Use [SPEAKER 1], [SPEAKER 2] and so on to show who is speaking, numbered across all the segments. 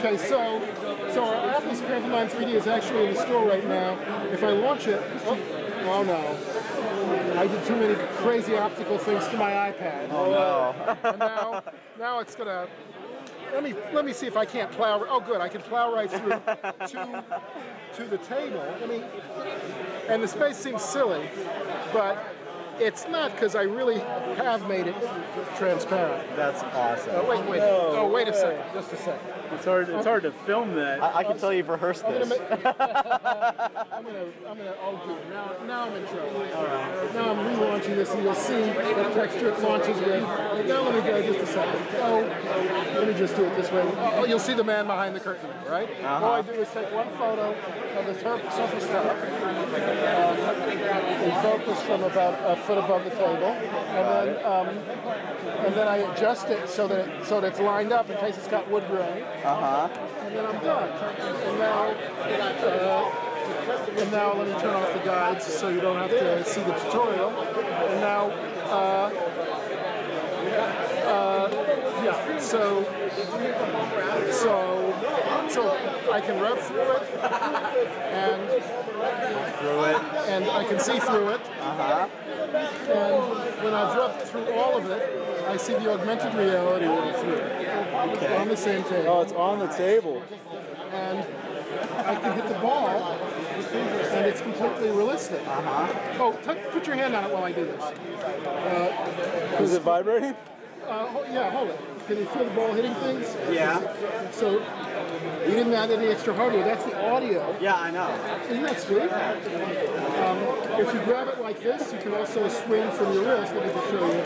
[SPEAKER 1] Okay, so so our Apple's Pantomime 3D is actually in the store right now. If I launch it, oh, oh no, I did too many crazy optical things to my iPad.
[SPEAKER 2] Oh no.
[SPEAKER 1] and now, now it's gonna. Let me let me see if I can't plow. Oh, good, I can plow right through to to the table. I mean, and the space seems silly, but it's not because I really have made it transparent.
[SPEAKER 2] That's awesome.
[SPEAKER 1] Uh, wait, wait.
[SPEAKER 3] No
[SPEAKER 1] oh, wait a second. Just a second.
[SPEAKER 3] It's hard. It's hard to film that.
[SPEAKER 2] I, I can tell you've rehearsed
[SPEAKER 1] I'm gonna
[SPEAKER 2] this.
[SPEAKER 1] I'm gonna. I'm gonna. Oh, good. Now, now I'm in trouble. All right. Now I'm relaunching this, and you'll see what texture it launches with. Now let me go just a second. Oh, let me just do it this way. Oh, you'll see the man behind the curtain, right? All I do is take one photo of the tur- surface top, um, in focus from about a foot above the table, and then um, and then I adjust it so that it, so that it's lined up in case it's got wood grain
[SPEAKER 2] Uh huh.
[SPEAKER 1] and then I'm done. And now, uh, and now let me turn off the guides so you don't have to see the tutorial. And now, uh, uh, yeah, so, so, so I can rev through it, and
[SPEAKER 2] Through it.
[SPEAKER 1] and I can see through it.
[SPEAKER 2] Uh huh.
[SPEAKER 1] And when I've rubbed through all of it, I see the augmented reality world through
[SPEAKER 2] Okay.
[SPEAKER 1] on the same table.
[SPEAKER 3] Oh, it's on the table.
[SPEAKER 1] and I can hit the ball, and it's completely realistic.
[SPEAKER 2] Uh-huh.
[SPEAKER 1] Oh, t- put your hand on it while I do this. Uh,
[SPEAKER 3] Is it vibrating?
[SPEAKER 1] uh, ho- yeah, hold it. Can you feel the ball hitting things?
[SPEAKER 2] Yeah.
[SPEAKER 1] So you didn't add any extra hardware. That's the audio.
[SPEAKER 2] Yeah, I know.
[SPEAKER 1] Isn't that sweet? Um, if you grab it like this, you can also swing from your wrist. Let me just show you.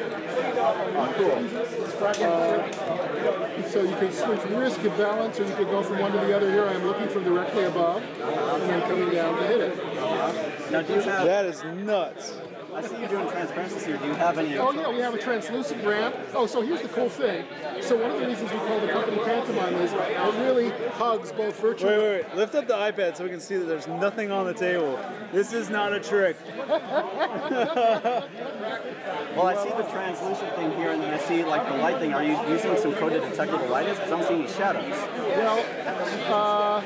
[SPEAKER 1] Uh, so you can swing from your wrist, get balance, or you can go from one to the other. Here I am looking from directly above, and then coming down to hit it.
[SPEAKER 3] That is nuts.
[SPEAKER 2] I see you doing transparencies here. Do you have any?
[SPEAKER 1] Oh yeah, we have a translucent ramp. Oh, so here's the cool thing. So one of the reasons we call the company Pantomime is it really hugs both virtual.
[SPEAKER 3] Wait, wait, wait. Lift up the iPad so we can see that there's nothing on the table. This is not a trick.
[SPEAKER 2] Well, I see the translucent thing here, and then I see like the light thing. Are you using some code to detect what the light is? Because I'm seeing see shadows.
[SPEAKER 1] Well, uh,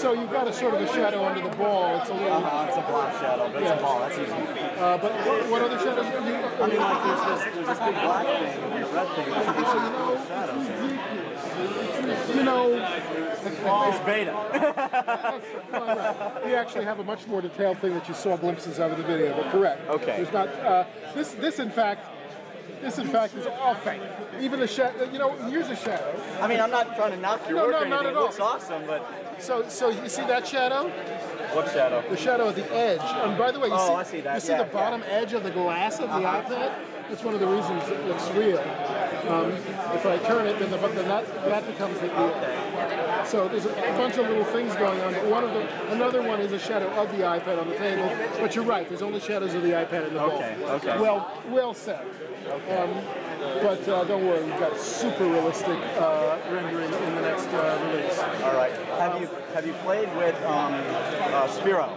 [SPEAKER 1] so you've got a sort of a shadow under the ball. It's a little.
[SPEAKER 2] Uh-huh, it's a black shadow, but it's a ball. That's easy.
[SPEAKER 1] Uh, but what, what other shadows? Are you,
[SPEAKER 2] I mean, like there's this, there's this big black thing and a red thing. There should be some little shadows here.
[SPEAKER 1] you know,
[SPEAKER 2] It's beta.
[SPEAKER 1] we actually have a much more detailed thing that you saw glimpses of in the video. But correct.
[SPEAKER 2] Okay.
[SPEAKER 1] There's not. Uh, this. This in fact. This in fact is all fake. Even the shadow. You know, here's a shadow.
[SPEAKER 2] I mean, I'm not trying to knock your
[SPEAKER 1] No,
[SPEAKER 2] work
[SPEAKER 1] no,
[SPEAKER 2] or
[SPEAKER 1] not
[SPEAKER 2] anything.
[SPEAKER 1] at
[SPEAKER 2] It looks awesome, but
[SPEAKER 1] So, so you see that shadow?
[SPEAKER 2] what shadow?
[SPEAKER 1] The shadow at the edge. And by the way, you
[SPEAKER 2] Oh,
[SPEAKER 1] see,
[SPEAKER 2] I see that.
[SPEAKER 1] You see
[SPEAKER 2] Yeah,
[SPEAKER 1] the bottom edge of the glass of the
[SPEAKER 2] Uh-huh.
[SPEAKER 1] iPad? That's one of the reasons it looks real. Um, if I turn it, then, the, then that, that becomes the real. So there's a bunch of little things going on, but one of the, another one is a shadow of the iPad on the table. But you're right, there's only shadows of the iPad in the.
[SPEAKER 2] Okay, okay.
[SPEAKER 1] Well, well said. Um, but uh, don't worry, we've got super realistic uh, rendering in the next uh, release.
[SPEAKER 2] All right. Have you have you played with um, uh, Spiro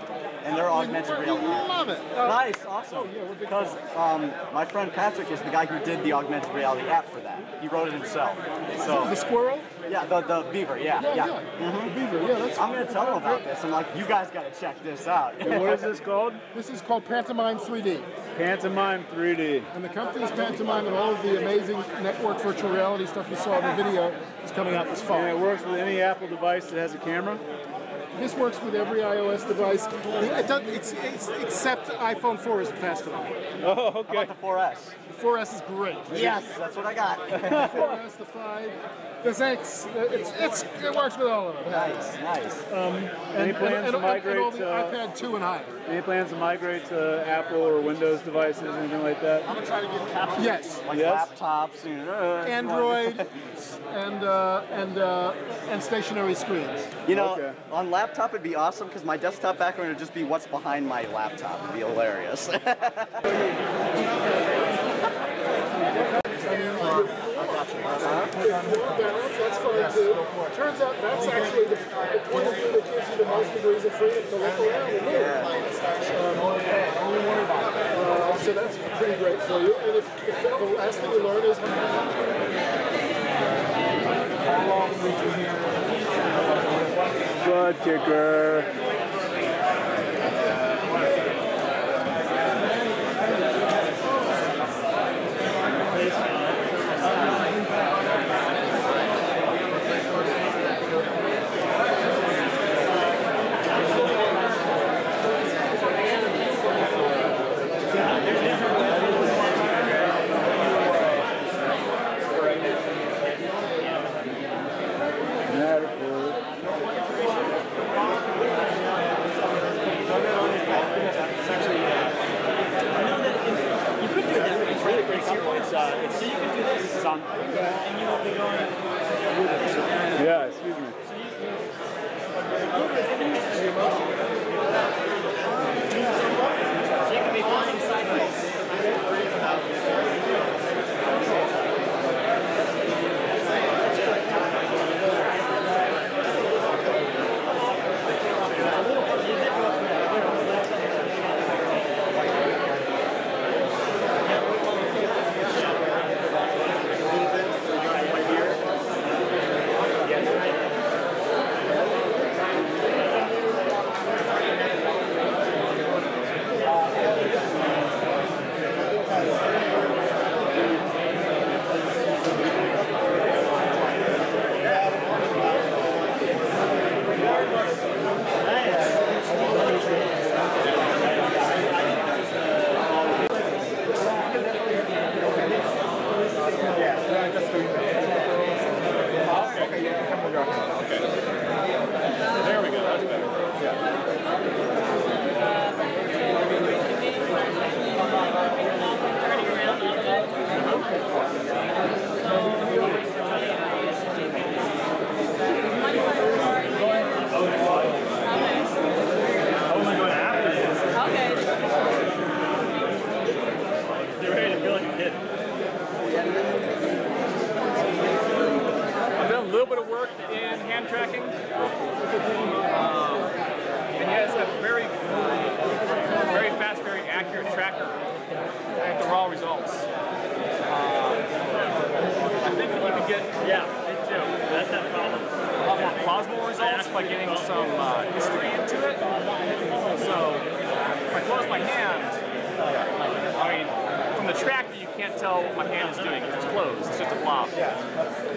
[SPEAKER 2] and their augmented reality?
[SPEAKER 1] love it. Uh,
[SPEAKER 2] Nice, awesome.
[SPEAKER 1] yeah,
[SPEAKER 2] Because um, my friend Patrick is the guy who did the augmented reality app for that. He wrote it himself. So the
[SPEAKER 1] squirrel?
[SPEAKER 2] Yeah, the the beaver, yeah,
[SPEAKER 1] Yeah,
[SPEAKER 2] yeah.
[SPEAKER 1] yeah. The mm-hmm. beaver, yeah, that's
[SPEAKER 2] I'm gonna tell him about this. I'm like, you guys gotta check this out.
[SPEAKER 3] And what is this called?
[SPEAKER 1] This is called Pantomime 3D.
[SPEAKER 3] Pantomime 3D.
[SPEAKER 1] And the company's Pantomime and all of the amazing network virtual reality stuff you saw in the video is coming out this fall.
[SPEAKER 3] And it works with any Apple device that has a camera.
[SPEAKER 1] This works with every iOS device. It does, it's, it's, except iPhone 4 isn't fast enough.
[SPEAKER 3] Oh,
[SPEAKER 2] How
[SPEAKER 3] okay.
[SPEAKER 2] about the 4S?
[SPEAKER 1] The 4S is great.
[SPEAKER 2] Yes, that's what I got.
[SPEAKER 1] The 4S, the 5, the 6, it's, it's, it works with all of them.
[SPEAKER 2] nice, nice.
[SPEAKER 1] And,
[SPEAKER 3] Any plans
[SPEAKER 1] and,
[SPEAKER 3] to
[SPEAKER 1] and, and all
[SPEAKER 3] migrate
[SPEAKER 1] the
[SPEAKER 3] to-
[SPEAKER 1] iPad 2 and higher.
[SPEAKER 3] Any plans to migrate to Apple or Windows devices, anything like that?
[SPEAKER 2] I'm gonna try to get captured.
[SPEAKER 1] Yes.
[SPEAKER 2] Like
[SPEAKER 3] Yes?
[SPEAKER 2] laptops and uh,
[SPEAKER 1] Android and uh, and uh, and stationary screens.
[SPEAKER 2] You know,
[SPEAKER 3] Okay.
[SPEAKER 2] on laptop it'd be awesome because my desktop background would just be what's behind my laptop. It'd be hilarious.
[SPEAKER 1] Turns out that's actually the, point of view that gives you the most degrees of freedom to look around and move. Uh, so that's pretty great for you. And if, if the last thing you learn is
[SPEAKER 3] Butt kicker.
[SPEAKER 2] You
[SPEAKER 4] Good kicker. By getting some uh, history into it. So if I close my hand, I mean, from the tracker you can't tell what my hand is doing it's closed. It's just a blob.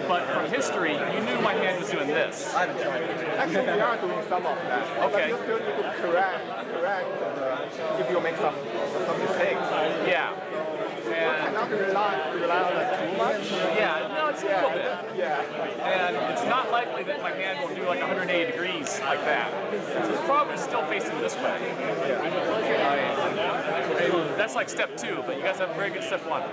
[SPEAKER 4] But from history, you knew my hand was doing this.
[SPEAKER 5] I Actually, we are doing some of that.
[SPEAKER 4] Okay.
[SPEAKER 5] But you still need to correct, correct uh, if you make some some mistakes.
[SPEAKER 4] Yeah. And
[SPEAKER 5] Cannot rely too much.
[SPEAKER 4] yeah, no, it's a little bit.
[SPEAKER 5] Yeah.
[SPEAKER 4] And it's not likely that my hand will do like 180 degrees like that. So It's probably still facing this way. Mean, that's like step two, but you guys have a very good step one.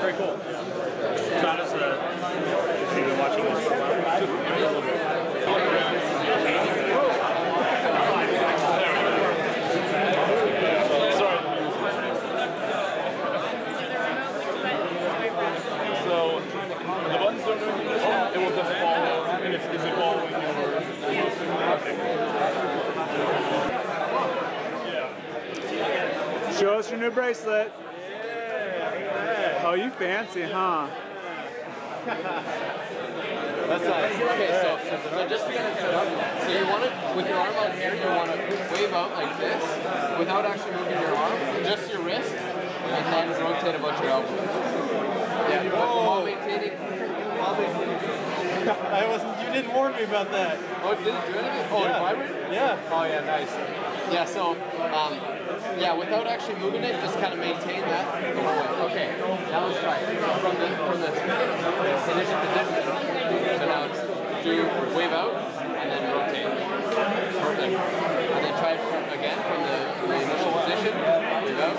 [SPEAKER 4] Very cool.
[SPEAKER 2] So how does the, uh, have you been watching this for a while?
[SPEAKER 6] So the buttons don't do anything this one, it will just follow, and it's, is it following your
[SPEAKER 3] Show us your new bracelet. Oh, you fancy, huh?
[SPEAKER 7] That's nice. Okay, so, so just to get it set up, so you want it with your arm out here, you want to wave out like this without actually moving your arm, just your wrist, and then rotate about your elbow. Yeah, but while maintaining.
[SPEAKER 2] I wasn't. You didn't warn me about that.
[SPEAKER 7] Oh, it didn't do anything? Oh,
[SPEAKER 2] Yeah.
[SPEAKER 7] it vibrated?
[SPEAKER 2] Yeah.
[SPEAKER 7] Oh, yeah, nice. Yeah, so, um, yeah, without actually moving it, just kind of maintain that the whole way. Okay, now let's try it. From the, from the initial position. So now do wave out and then rotate. Perfect. And then try it from, again from the, from the initial position. Wave out.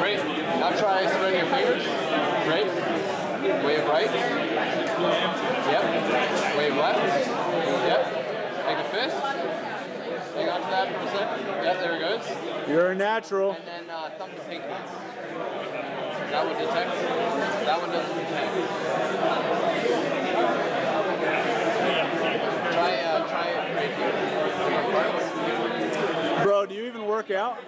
[SPEAKER 7] Great. Now try spreading your fingers. Great. Wave right. Yep. Wave left. Yep. Make a fist. Hang on to that for a second. Yep, there it goes.
[SPEAKER 3] You're a natural.
[SPEAKER 7] And then uh, thumb to pinky. That one detects. That one doesn't detect. Try, uh, try it right here.
[SPEAKER 3] Bro, do you even work out?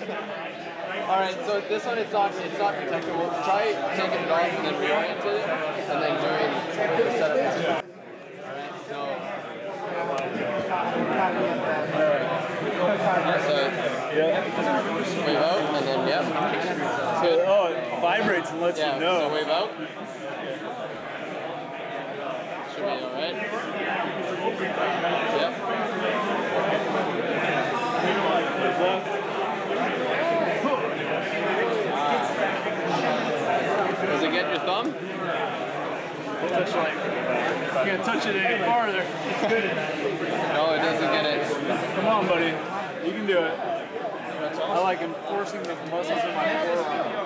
[SPEAKER 7] All right, so this one it's not it's not detectable. We'll try taking it off and then reorient it, and then doing the setup. All right, so. Yeah, so wave out and then yep. Good.
[SPEAKER 3] Oh, it vibrates and lets
[SPEAKER 7] Yeah,
[SPEAKER 3] you know.
[SPEAKER 7] so wave out. Should be all right. Yep. Does it get your thumb?
[SPEAKER 4] Touch like, you can't touch it any farther.
[SPEAKER 7] No, it doesn't get it.
[SPEAKER 3] Come on, buddy. You can do it. I like enforcing the muscles in my forearm.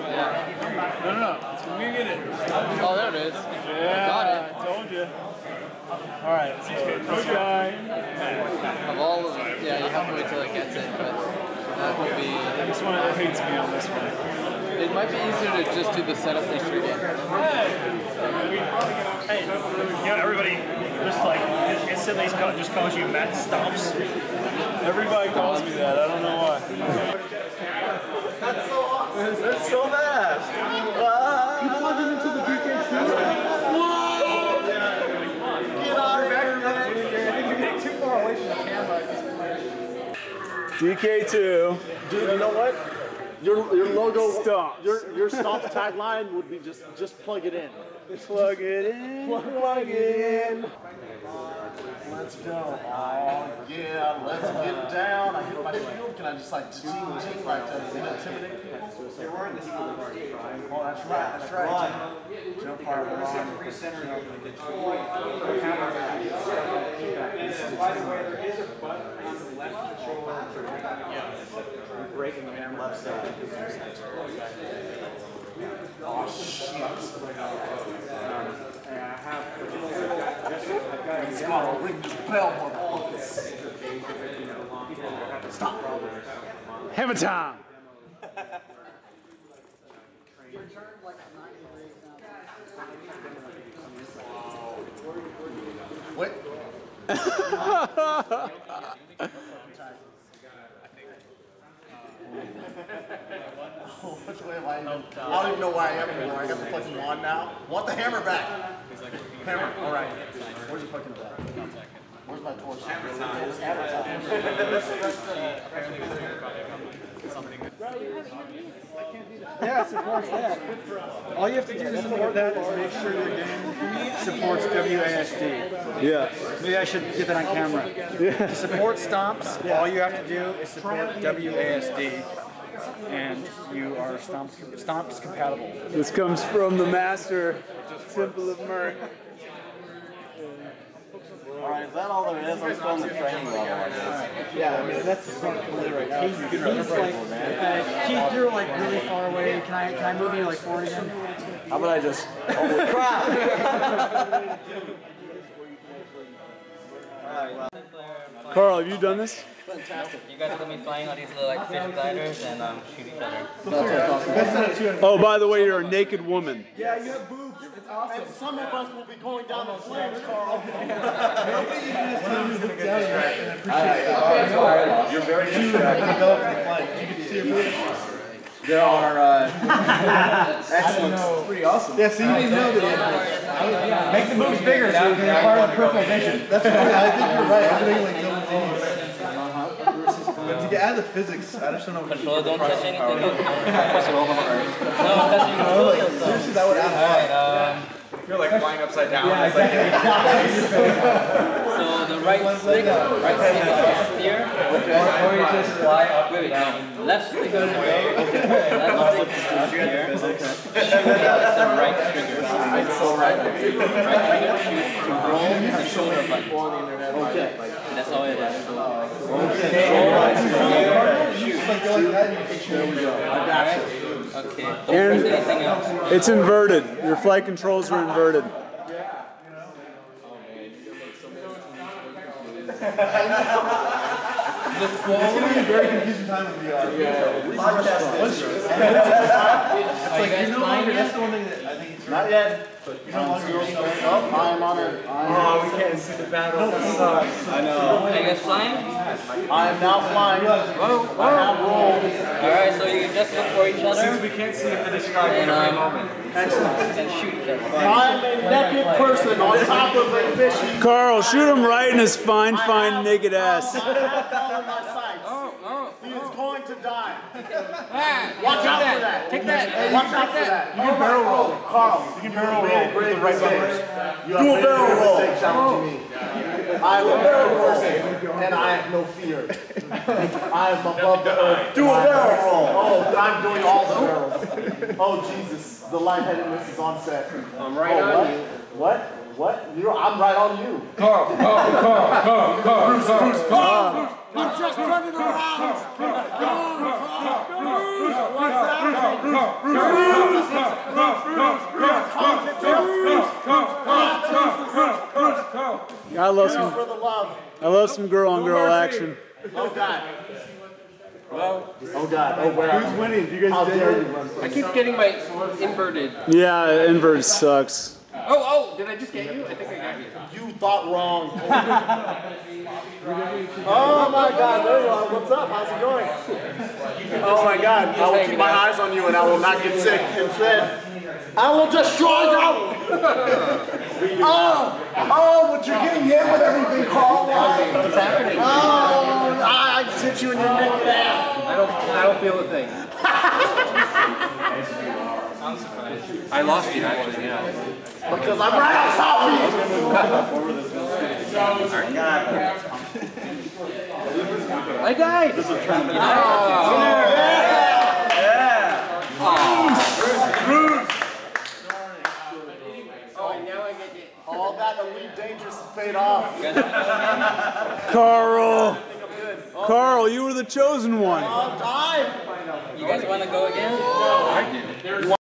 [SPEAKER 7] Yeah.
[SPEAKER 3] No, no, no. Let me get it.
[SPEAKER 7] Oh, there it is.
[SPEAKER 3] Yeah,
[SPEAKER 7] Got it.
[SPEAKER 3] I told you. All right, so this guy.
[SPEAKER 7] Of all of them, yeah, you have to wait till it gets it, but that would be.
[SPEAKER 3] This one it hates me on this one.
[SPEAKER 7] It might be easier to just do the setup feature again.
[SPEAKER 8] Hey, you know, everybody just like instantly just calls you Matt Stompz.
[SPEAKER 3] Everybody calls me that. I don't know why.
[SPEAKER 2] That's so awesome. That's so fast. Ah.
[SPEAKER 1] You plug it into the DK2.
[SPEAKER 2] Get out of here.
[SPEAKER 5] You're getting too far away from the camera.
[SPEAKER 3] DK2.
[SPEAKER 9] Dude, you know what? Your your logo,
[SPEAKER 3] Stompz.
[SPEAKER 9] your your stomp tagline would be just just plug it in.
[SPEAKER 3] Plug it in. Plug it in.
[SPEAKER 9] Let's go. Oh yeah, let's get down. I hit my shield. Can I just like ting ting like to intimidate people?
[SPEAKER 2] You're wearing the Eagle Party Prime.
[SPEAKER 9] Oh, that's right. That's right. Jump fire alarm.
[SPEAKER 2] By the way, there is a button You're breaking the left side.
[SPEAKER 9] Oh shit. It's gonna ring the bell, motherfuckers. Stop.
[SPEAKER 3] Hammer time.
[SPEAKER 9] What? Which way am I? I don't even know where I am anymore. I got the fucking wand now. Want the hammer back? Hammer. All right. Where's the fucking back? Where's my torch?
[SPEAKER 5] Yeah, it supports that. All you have to do to support that is make sure your game supports WASD.
[SPEAKER 3] Yeah.
[SPEAKER 5] Maybe I should get that on camera. Yeah. To support Stompz, all you have to do is support WASD, and you are Stompz, Stompz compatible.
[SPEAKER 3] This comes from the master, Temple of Merk.
[SPEAKER 2] All right, is that all there is? I'm still in the training level, I guess.
[SPEAKER 5] Yeah, I mean that's the smart play right now. He's, he's like, uh, Keith, you're like really far away. Can I can I move you like forward again?
[SPEAKER 2] How about I just, holy crap!
[SPEAKER 3] Karl, have you done this?
[SPEAKER 10] You guys are gonna be flying all these little like fish gliders and um, shoot each other.
[SPEAKER 3] Oh, by the way, you're a naked woman.
[SPEAKER 9] Yeah, you have boobs. It's awesome. And some of us will be going down the flames, Karl.
[SPEAKER 5] You're very There are uh, excellent. Pretty awesome. Yeah, so you didn't know that. Make the moves bigger so you can acquire the peripheral vision. That's right. I think you're right. I'm doing like double D's. But to get out of the physics, I just don't know.
[SPEAKER 10] Controller, don't touch anything. Don't touch it over. No, touch your controller yourself.
[SPEAKER 5] Seriously, that would happen.
[SPEAKER 10] Alright, um,
[SPEAKER 5] You're like flying upside down.
[SPEAKER 10] so the right stick, right stick is to steer, or you just fly up. Wait, wait, no. Left stick is to. Left stick is to steer. Shoot out the right trigger. Right, so right, right trigger, shoot, control, and shoulder button.
[SPEAKER 9] Okay.
[SPEAKER 10] That's all it is.
[SPEAKER 9] There we go. I got.
[SPEAKER 10] Okay, don't press anything else.
[SPEAKER 3] It's inverted. Your flight controls are inverted.
[SPEAKER 5] It's gonna be a very confusing time with VR.
[SPEAKER 10] Are you guys flying yet?
[SPEAKER 5] That's the one thing that I think it's
[SPEAKER 9] Not yet. I'm still straight up. I'm on it.
[SPEAKER 5] Oh, we can't see the battle. I know.
[SPEAKER 10] Are you guys flying?
[SPEAKER 9] I am now flying.
[SPEAKER 10] Whoa,
[SPEAKER 9] I have rolled.
[SPEAKER 10] Alright, so you can just look for each other.
[SPEAKER 5] Since we can't see the finish line
[SPEAKER 10] And,
[SPEAKER 5] in every
[SPEAKER 10] um,
[SPEAKER 5] moment.
[SPEAKER 10] and shoot each other.
[SPEAKER 9] I'm a naked person on top of a fishy.
[SPEAKER 11] Karl, shoot him right in his fine, fine, naked ass.
[SPEAKER 9] I have Bell in my sights.
[SPEAKER 10] Oh, oh.
[SPEAKER 9] He is going to. Watch out for that.
[SPEAKER 10] Take that.
[SPEAKER 9] Watch out for that.
[SPEAKER 5] You can barrel roll.
[SPEAKER 9] Karl,
[SPEAKER 5] You can barrel roll with the right numbers.
[SPEAKER 9] you have made a barrel roll. mistake challenging oh. me. I will barrel roll, and I have no fear. I am above the earth. Do a barrel roll. Oh, I'm doing all the barrels. Oh, Jesus. The lightheadedness is on set.
[SPEAKER 7] I'm right
[SPEAKER 9] oh,
[SPEAKER 7] on
[SPEAKER 9] what?
[SPEAKER 7] you.
[SPEAKER 9] What? What? You're, I'm right on you.
[SPEAKER 5] Karl, Karl, Karl, Karl, Karl, Bruce, Bruce,
[SPEAKER 9] I'm just turning around.
[SPEAKER 11] I love some,
[SPEAKER 9] For the love.
[SPEAKER 11] I love some girl on girl action.
[SPEAKER 9] Oh, God. Oh, God. Oh, where
[SPEAKER 5] Who's winning? Do you
[SPEAKER 9] How
[SPEAKER 5] guys
[SPEAKER 9] dare you
[SPEAKER 5] dare?
[SPEAKER 9] run
[SPEAKER 7] I keep getting my inverted.
[SPEAKER 11] Yeah, invert sucks.
[SPEAKER 7] Oh, did I just get you? I think I got you.
[SPEAKER 9] You thought wrong. oh my God, there you are. What's up? How's it going? Oh my God, I will keep my eyes on you and I will not get sick and fed. I will destroy you! oh, oh, but you're getting hit with everything, Karl.
[SPEAKER 7] What's happening?
[SPEAKER 9] Oh, I I just hit you in your naked ass.
[SPEAKER 7] I don't, I don't feel a thing. I lost you actually, yeah.
[SPEAKER 9] Because I'm right on top of you.
[SPEAKER 7] Oh, I died! Oh, now I get it.
[SPEAKER 9] All that Elite Dangerous paid off.
[SPEAKER 11] Karl, Karl, you were the chosen one.
[SPEAKER 9] Oh, dive.
[SPEAKER 10] You guys want to go again?